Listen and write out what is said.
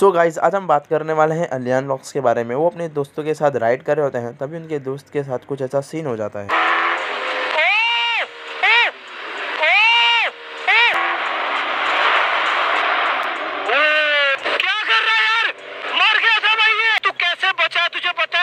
सो so guys आज हम बात करने वाले हैं अलियान लॉक्स के बारे में। वो अपने दोस्तों के साथ राइड कर रहे होते हैं, तभी उनके दोस्त के साथ कुछ ऐसा सीन हो जाता है।